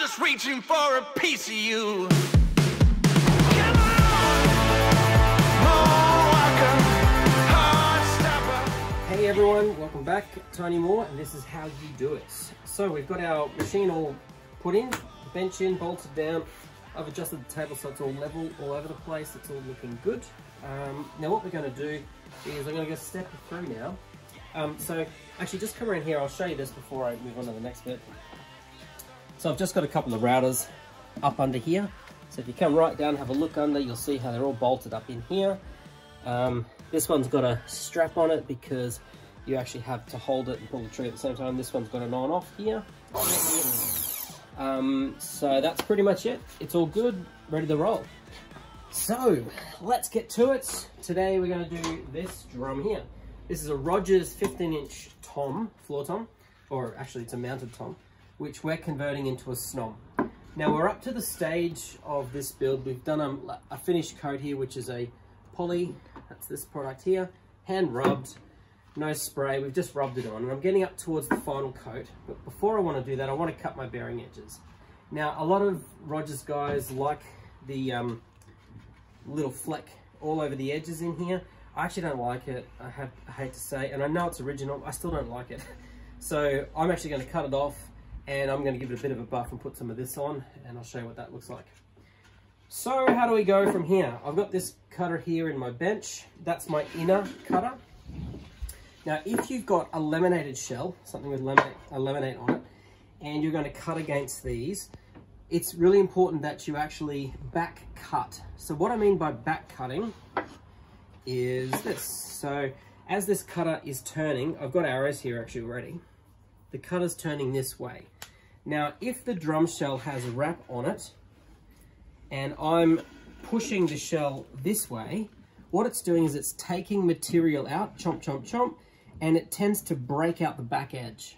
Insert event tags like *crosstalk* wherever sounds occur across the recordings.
just reaching for a piece of you. Hey everyone, welcome back. Tony Moore, and this is how you do it. So we've got our machine all put in, bench in, bolted down. I've adjusted the table so it's all level all over the place. It's all looking good. Um, now what we're going to do is I'm going to go step through now. Um, so actually just come around here, I'll show you this before I move on to the next bit. So I've just got a couple of routers up under here. So if you come right down, have a look under, you'll see how they're all bolted up in here. Um, this one's got a strap on it because you actually have to hold it and pull the trigger at the same time. This one's got an on off here. Um, so that's pretty much it. It's all good, ready to roll. So let's get to it. Today we're going to do this drum here. This is a Rogers 15 inch tom, floor tom, or actually it's a mounted tom, which we're converting into a snom. Now we're up to the stage of this build. We've done a, a finished coat here, which is a poly, that's this product here, hand rubbed, no spray, we've just rubbed it on. And I'm getting up towards the final coat, but before I want to do that, I want to cut my bearing edges. Now, a lot of Rogers guys like the um, little fleck all over the edges in here. I actually don't like it, I, have, I hate to say, and I know it's original, I still don't like it. *laughs* So I'm actually going to cut it off and I'm going to give it a bit of a buff and put some of this on and I'll show you what that looks like. So how do we go from here? I've got this cutter here in my bench. That's my inner cutter. Now, if you've got a laminated shell, something with laminate, a laminate on it, and you're going to cut against these, it's really important that you actually back cut. So what I mean by back cutting is this. So as this cutter is turning, I've got arrows here actually already. The cutter's turning this way. Now, if the drum shell has a wrap on it, and I'm pushing the shell this way, what it's doing is it's taking material out, chomp, chomp, chomp, and it tends to break out the back edge.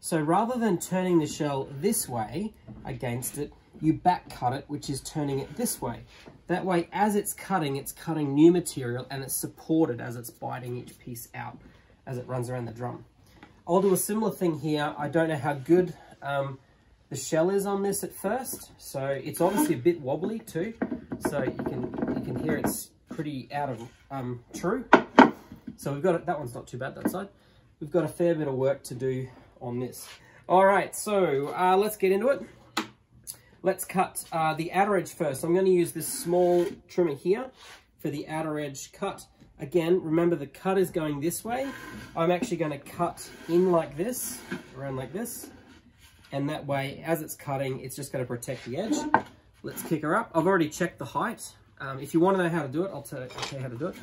So rather than turning the shell this way against it, you back cut it, which is turning it this way. That way, as it's cutting, it's cutting new material and it's supported as it's biting each piece out as it runs around the drum. I'll do a similar thing here. I don't know how good um, the shell is on this at first. So it's obviously a bit wobbly too. So you can you can hear it's pretty out of um, true. So we've got it, that one's not too bad that side. We've got a fair bit of work to do on this. All right, so uh, let's get into it. Let's cut uh, the outer edge first. I'm going to use this small trimmer here for the outer edge cut. Again, remember the cut is going this way. I'm actually going to cut in like this, around like this. And that way, as it's cutting, it's just going to protect the edge. Let's kick her up. I've already checked the height. Um, if you want to know how to do it, I'll tell, I'll tell you how to do it.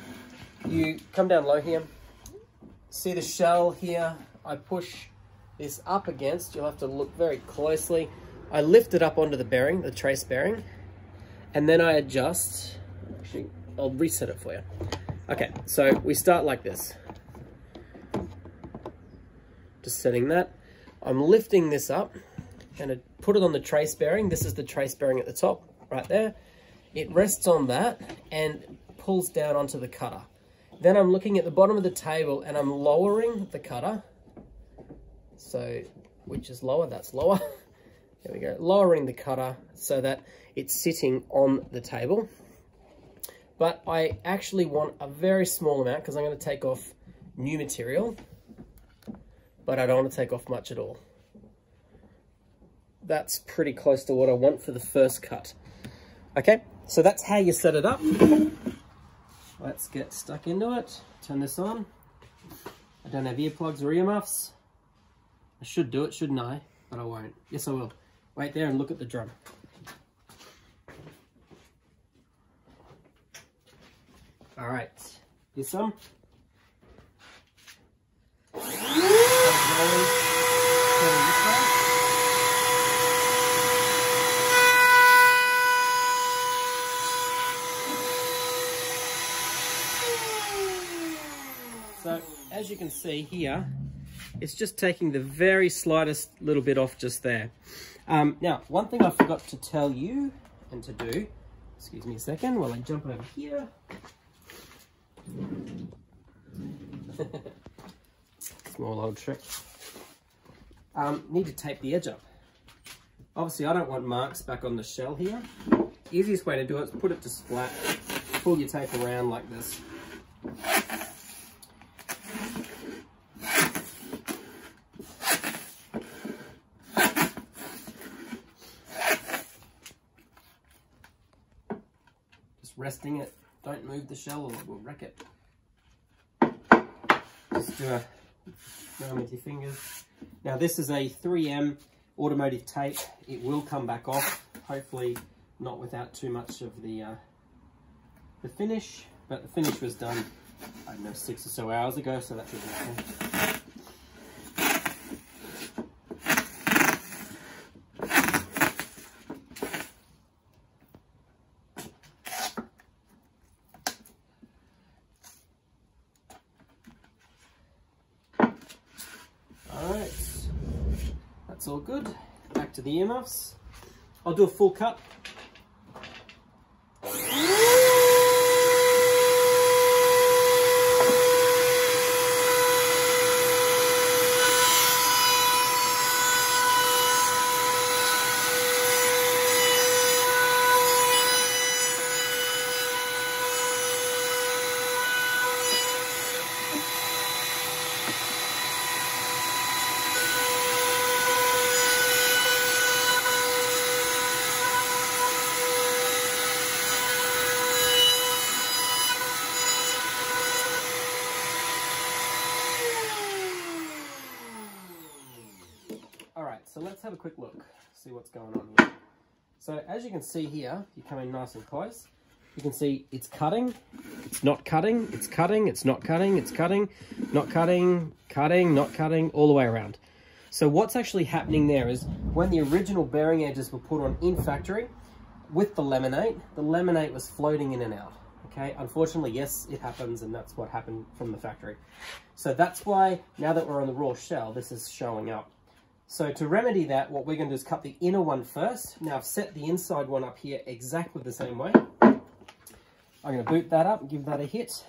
You come down low here. See the shell here? I push this up against. You'll have to look very closely. I lift it up onto the bearing, the trace bearing, and then I adjust. Actually, I'll reset it for you. Okay, so we start like this. Just setting that. I'm lifting this up and put it on the trace bearing. This is the trace bearing at the top, right there. It rests on that and pulls down onto the cutter. Then I'm looking at the bottom of the table and I'm lowering the cutter. So, which is lower, that's lower. *laughs* There we go, lowering the cutter so that it's sitting on the table. But I actually want a very small amount because I'm going to take off new material but I don't want to take off much at all. That's pretty close to what I want for the first cut. Okay, so that's how you set it up. Let's get stuck into it. Turn this on. I don't have earplugs or earmuffs. I should do it, shouldn't I? But I won't. Yes, I will. Wait there and look at the drum. All right, here's some. So as you can see here, it's just taking the very slightest little bit off just there. Um, now, one thing I forgot to tell you and to do, excuse me a second while I jump over here. Small old trick. Um, need to tape the edge up. Obviously, I don't want marks back on the shell here. Easiest way to do it is put it just flat, pull your tape around like this. Just resting it. Don't move the shell or it will wreck it. Just do a round with your fingers. Now this is a 3M automotive tape. It will come back off, hopefully not without too much of the uh, the finish, but the finish was done, I don't know, six or so hours ago, so that should be okay. Alright, that's all good. The earmuffs. I'll do a full cut. Alright, so let's have a quick look, see what's going on here. So as you can see here, you come in nice and close, you can see it's cutting, it's not cutting, it's cutting, it's not cutting, it's cutting, not cutting, cutting, not cutting, all the way around. So what's actually happening there is when the original bearing edges were put on in factory with the laminate, the laminate was floating in and out. Okay, unfortunately, yes, it happens, and that's what happened from the factory. So that's why now that we're on the raw shell, this is showing up. So to remedy that, what we're going to do is cut the inner one first. Now I've set the inside one up here exactly the same way. I'm going to boot that up, give that a hit.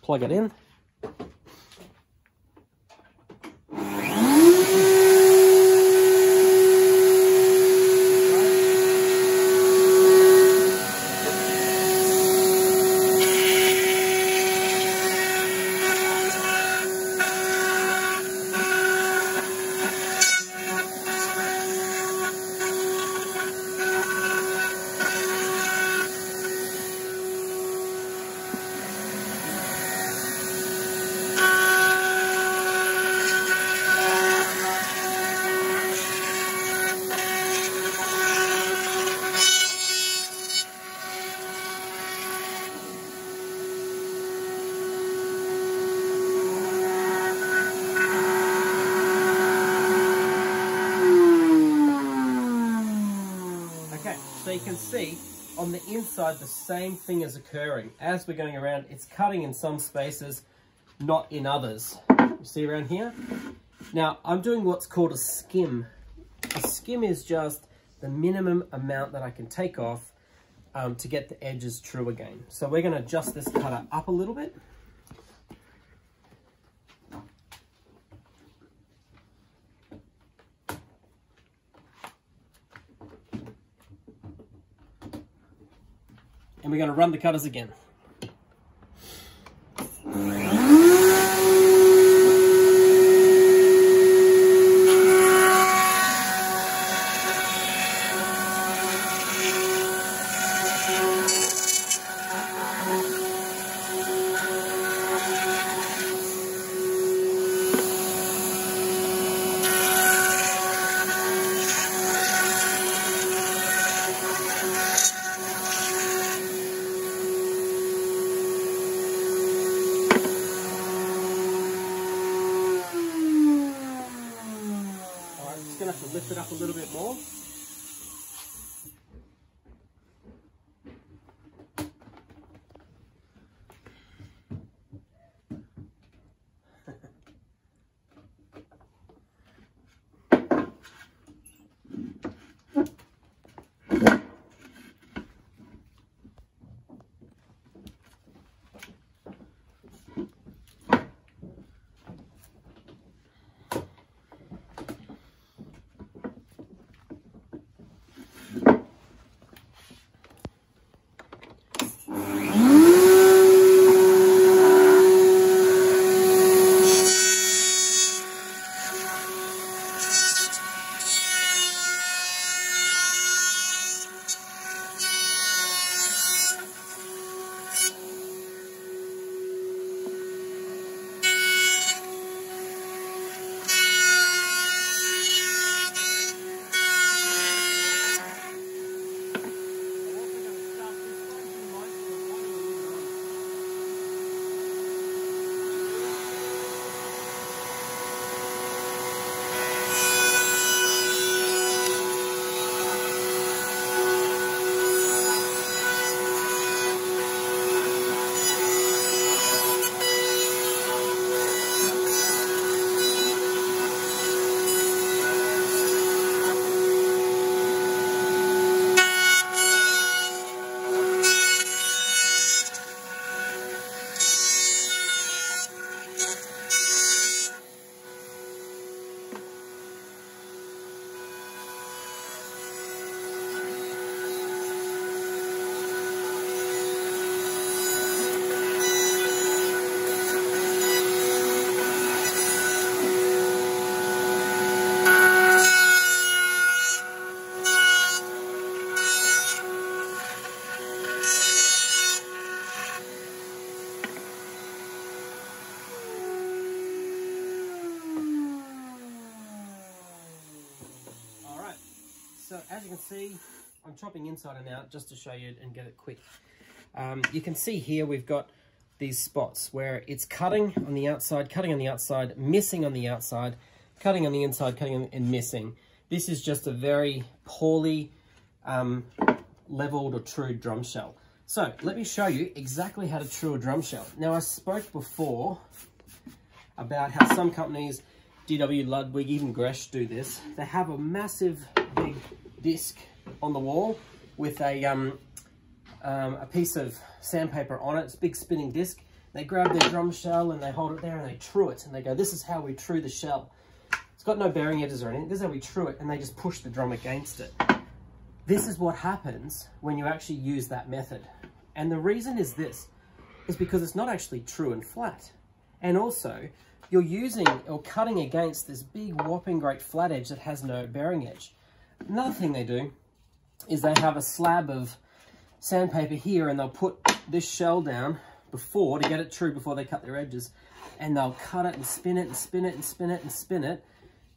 Plug it in. Okay, so you can see on the inside the same thing is occurring. As we're going around, it's cutting in some spaces, not in others. You see around here? Now, I'm doing what's called a skim. A skim is just the minimum amount that I can take off um, to get the edges true again. So we're going to adjust this cutter up a little bit. We're going to run the cutters again. Chopping inside and out just to show you and get it quick. Um, you can see here we've got these spots where it's cutting on the outside, cutting on the outside, missing on the outside, cutting on the inside, cutting and missing. This is just a very poorly um, leveled or true drum shell. So let me show you exactly how to true a drum shell. Now I spoke before about how some companies, DW Ludwig, even Gretsch do this. They have a massive big disc on the wall with a, um, um, a piece of sandpaper on it. It's a big spinning disc. They grab their drum shell and they hold it there and they true it. And they go, this is how we true the shell. It's got no bearing edges or anything. This is how we true it. And they just push the drum against it. This is what happens when you actually use that method. And the reason is this, is because it's not actually true and flat. And also, you're using or cutting against this big whopping great flat edge that has no bearing edge. Another thing they do is they have a slab of sandpaper here and they'll put this shell down before to get it true before they cut their edges and they'll cut it and spin it and spin it and spin it and spin it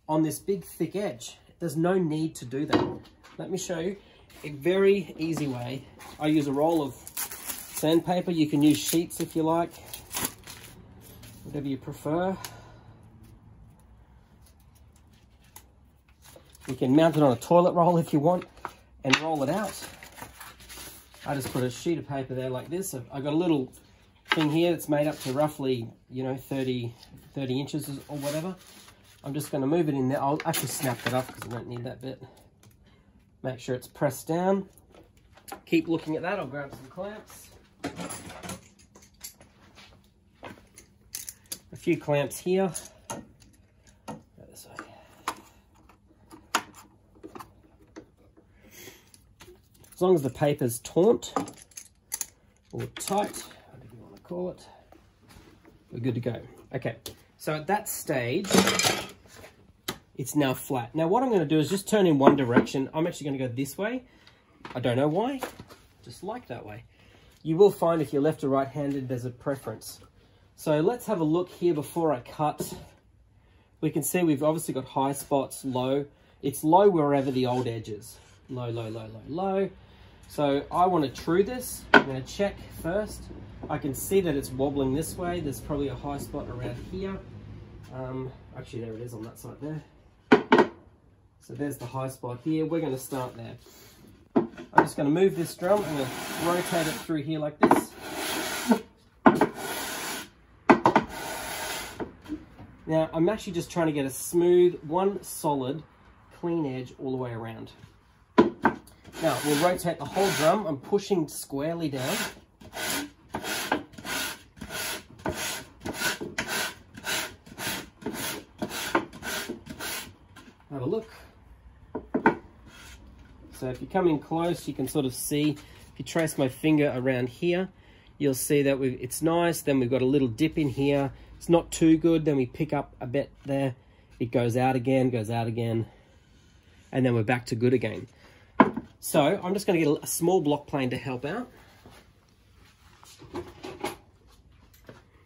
on this big thick edge. There's no need to do that. Let me show you a very easy way. I use a roll of sandpaper. You can use sheets if you like, whatever you prefer. You can mount it on a toilet roll if you want and roll it out. I just put a sheet of paper there like this. I've got a little thing here that's made up to roughly, you know, 30, 30 inches or whatever. I'm just going to move it in there. I'll actually snap that off because I don't need that bit. Make sure it's pressed down. Keep looking at that. I'll grab some clamps. A few clamps here. As long as the paper's taut or tight, whatever you want to call it, we're good to go. Okay, so at that stage, it's now flat. Now what I'm going to do is just turn in one direction. I'm actually going to go this way. I don't know why, just like that way. You will find if you're left or right-handed, there's a preference. So let's have a look here before I cut. We can see we've obviously got high spots, low. It's low wherever the old edge is. Low, low, low, low, low. So I want to true this. I'm going to check first. I can see that it's wobbling this way. There's probably a high spot around here. Um, actually, there it is on that side there. So there's the high spot here. We're going to start there. I'm just going to move this drum. I'm going to rotate it through here like this. Now, I'm actually just trying to get a smooth, one solid, clean edge all the way around. Now, we'll rotate the whole drum. I'm pushing squarely down. Have a look. So if you come in close, you can sort of see, if you trace my finger around here, you'll see that it's nice. Then we've got a little dip in here. It's not too good. Then we pick up a bit there. It goes out again, goes out again. And then we're back to good again. So I'm just going to get a, small block plane to help out.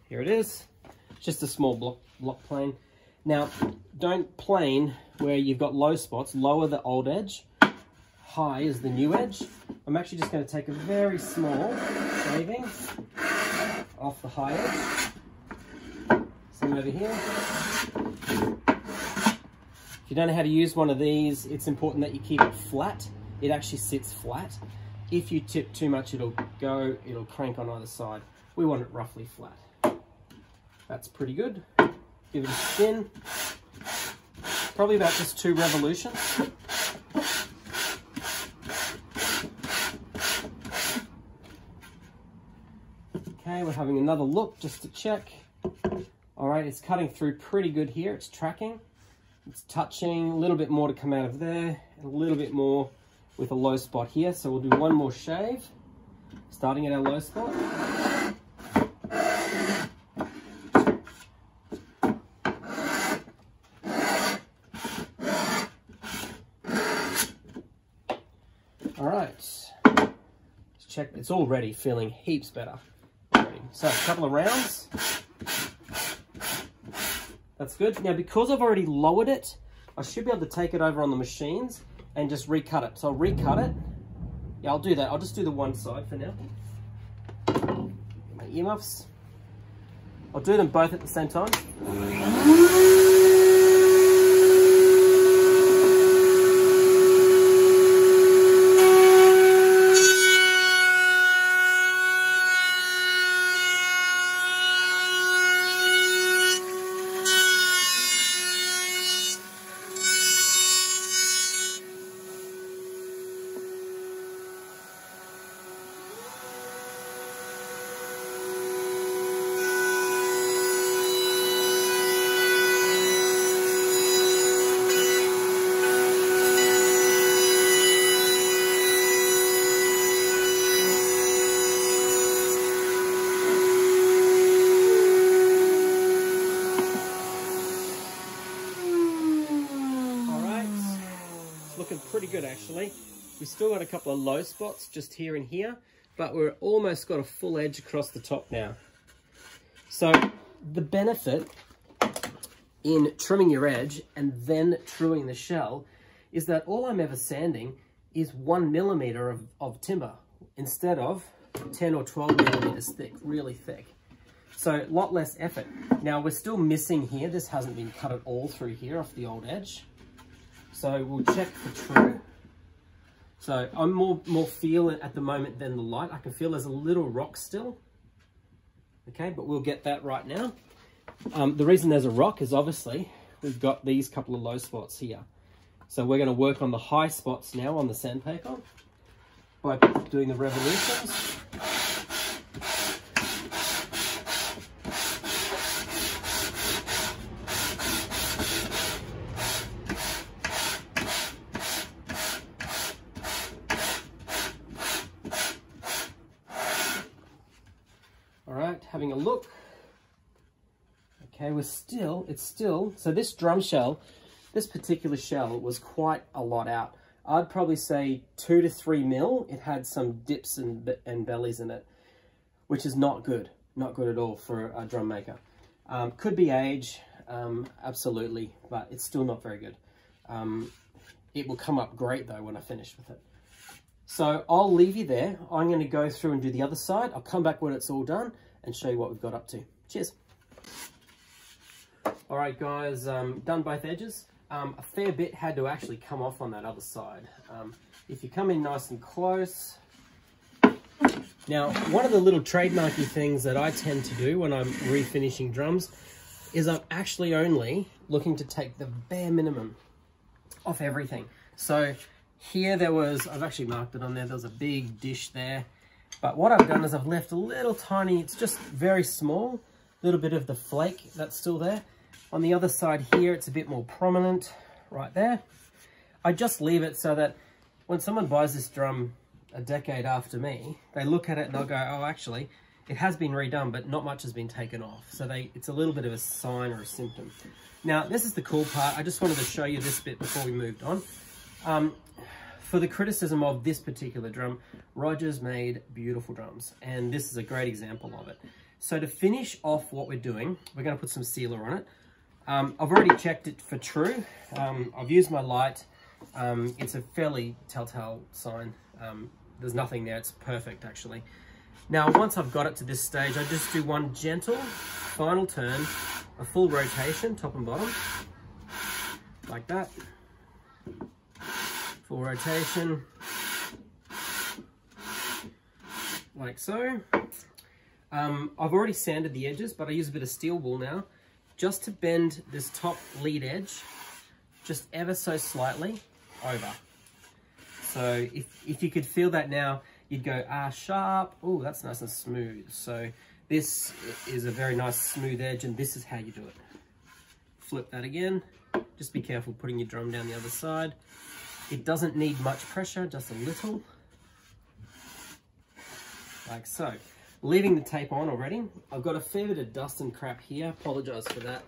Here it is. Just a small block, block plane. Now, don't plane where you've got low spots. Lower the old edge. High is the new edge. I'm actually just going to take a very small shaving off the high edge. Same over here. If you don't know how to use one of these, it's important that you keep it flat it actually sits flat. If you tip too much, it'll go, it'll crank on either side. We want it roughly flat. That's pretty good. Give it a spin. Probably about just two revolutions. Okay, we're having another look just to check. All right, it's cutting through pretty good here. It's tracking. It's touching, a little bit more to come out of there, a little bit more with a low spot here. So we'll do one more shave, starting at our low spot. All right, let's check, it's already feeling heaps better. So a couple of rounds. That's good. Now, because I've already lowered it, I should be able to take it over on the machines and just recut it. So I'll recut it. Yeah, I'll do that. I'll just do the one side for now. My earmuffs. I'll do them both at the same time. Pretty good actually. We've still got a couple of low spots just here and here, but we're almost got a full edge across the top now. So the benefit in trimming your edge and then truing the shell is that all I'm ever sanding is one millimeter of, of timber instead of 10 or 12 millimeters thick, really thick. So a lot less effort. Now we're still missing here. This hasn't been cut at all through here off the old edge. So we'll check for true. So I'm more, more feeling at the moment than the light. I can feel there's a little rock still. Okay, but we'll get that right now. Um, the reason there's a rock is obviously we've got these couple of low spots here. So we're going to work on the high spots now on the sandpaper by doing the revolutions. having a look. Okay, we're still, it's still, so this drum shell, this particular shell was quite a lot out. I'd probably say two to three mil. It had some dips and, and bellies in it, which is not good. Not good at all for a drum maker. Um, could be age, um, absolutely, but it's still not very good. Um, it will come up great though when I finish with it. So I'll leave you there. I'm going to go through and do the other side. I'll come back when it's all done and show you what we've got up to. Cheers. All right, guys, um, done both edges. Um, a fair bit had to actually come off on that other side. Um, if you come in nice and close. Now, one of the little trademarky things that I tend to do when I'm refinishing drums is I'm actually only looking to take the bare minimum off everything. So here there was, I've actually marked it on there, there was a big dish there. But what I've done is I've left a little tiny, it's just very small, little bit of the flake that's still there. On the other side here, it's a bit more prominent right there. I just leave it so that when someone buys this drum a decade after me, they look at it and they'll go, oh, actually, it has been redone, but not much has been taken off. So they, it's a little bit of a sign or a symptom. Now, this is the cool part. I just wanted to show you this bit before we moved on. Um, for the criticism of this particular drum, Rogers made beautiful drums, and this is a great example of it. So to finish off what we're doing, we're going to put some sealer on it. Um, I've already checked it for true. Um, I've used my light. Um, it's a fairly telltale sign. Um, there's nothing there. It's perfect, actually. Now, once I've got it to this stage, I just do one gentle final turn, a full rotation, top and bottom, like that full rotation, like so. Um, I've already sanded the edges, but I use a bit of steel wool now, just to bend this top lead edge, just ever so slightly over. So if, if you could feel that now, you'd go, ah, sharp, oh, that's nice and smooth. So this is a very nice smooth edge, and this is how you do it. Flip that again. Just be careful putting your drum down the other side. It doesn't need much pressure, just a little. Like so. Leaving the tape on already. I've got a fair bit of dust and crap here. Apologise for that.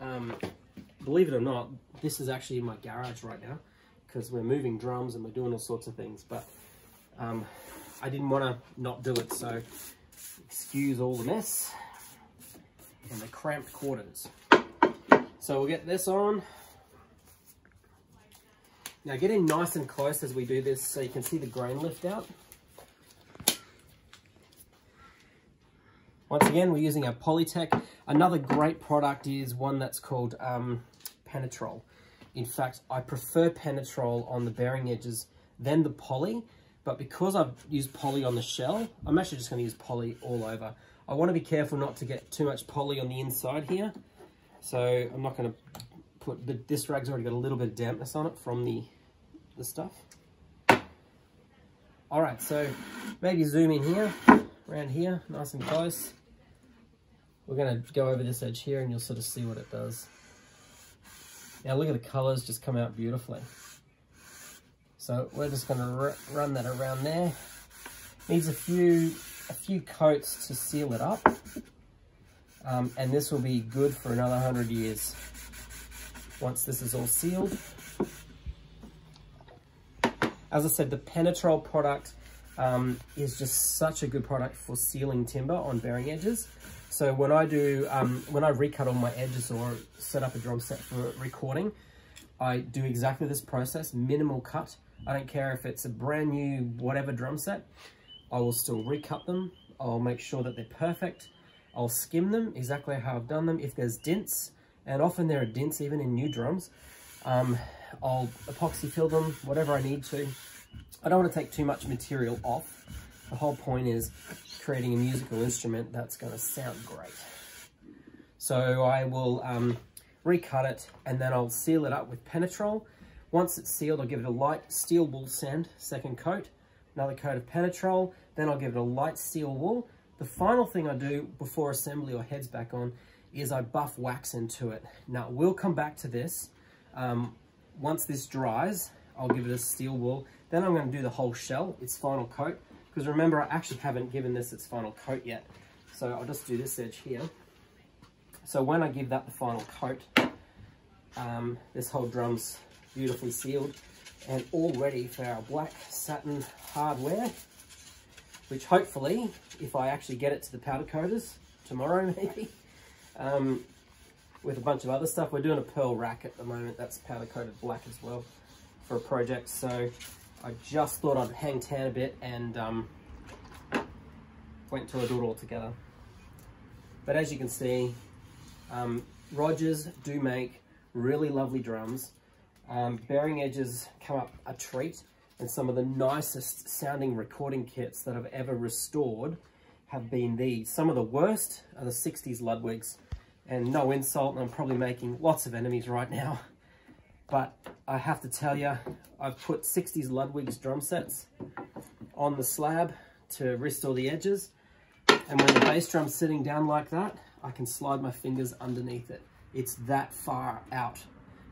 Um, believe it or not, this is actually in my garage right now because we're moving drums and we're doing all sorts of things. But um, I didn't want to not do it, so excuse all the mess and the cramped quarters. So we'll get this on. Now get in nice and close as we do this so you can see the grain lift out. Once again, we're using our Polytech. Another great product is one that's called um, Penetrol. In fact, I prefer Penetrol on the bearing edges than the poly, but because I've used poly on the shell, I'm actually just going to use poly all over. I want to be careful not to get too much poly on the inside here. So I'm not going to put, the, this rag's already got a little bit of dampness on it from the, the stuff. All right, so maybe zoom in here, around here, nice and close. We're going to go over this edge here and you'll sort of see what it does. Now look at the colors just come out beautifully. So we're just going to run that around there. Needs a few a few coats to seal it up. Um, and this will be good for another 100 years once this is all sealed. As I said, the Penetrol product um, is just such a good product for sealing timber on bearing edges. So when I do, um, when I recut all my edges or set up a drum set for recording, I do exactly this process, minimal cut. I don't care if it's a brand new whatever drum set, I will still recut them. I'll make sure that they're perfect. I'll skim them exactly how I've done them. If there's dents, and often there are dents even in new drums, um, I'll epoxy fill them, whatever I need to. I don't want to take too much material off. The whole point is creating a musical instrument that's going to sound great. So I will um, recut it and then I'll seal it up with Penetrol. Once it's sealed, I'll give it a light steel wool sand, second coat, another coat of Penetrol, then I'll give it a light steel wool. The final thing I do before assembly or heads back on is I buff wax into it. Now, we'll come back to this. Um, once this dries, I'll give it a steel wool. Then I'm going to do the whole shell, its final coat. Because remember, I actually haven't given this its final coat yet. So I'll just do this edge here. So when I give that the final coat, um, this whole drum's beautifully sealed and all ready for our black satin hardware, which hopefully, if I actually get it to the powder coaters tomorrow *laughs* maybe, um, with a bunch of other stuff. We're doing a pearl rack at the moment. That's powder coated black as well for a project. So I just thought I'd hang tan a bit and um, went I do it all together. But as you can see, um, Rogers do make really lovely drums. Um, bearing edges come up a treat and some of the nicest sounding recording kits that I've ever restored have been these. Some of the worst are the 60s Ludwigs and no insult, and I'm probably making lots of enemies right now. *laughs* But I have to tell you, I've put 60s Ludwig's drum sets on the slab to restore the edges. And when the bass drum's sitting down like that, I can slide my fingers underneath it. It's that far out,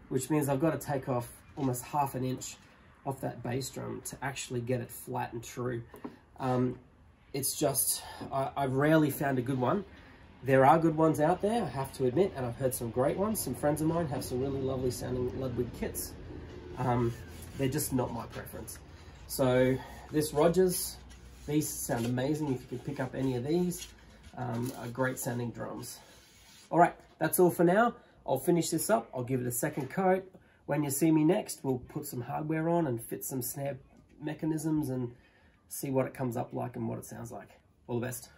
which means I've got to take off almost half an inch off that bass drum to actually get it flat and true. Um, it's just, I, I've rarely found a good one. There are good ones out there, I have to admit, and I've heard some great ones. Some friends of mine have some really lovely sounding Ludwig kits. Um, they're just not my preference. So this Rogers, these sound amazing if you can pick up any of these. Um, are great sounding drums. All right, that's all for now. I'll finish this up. I'll give it a second coat. When you see me next, we'll put some hardware on and fit some snare mechanisms and see what it comes up like and what it sounds like. All the best.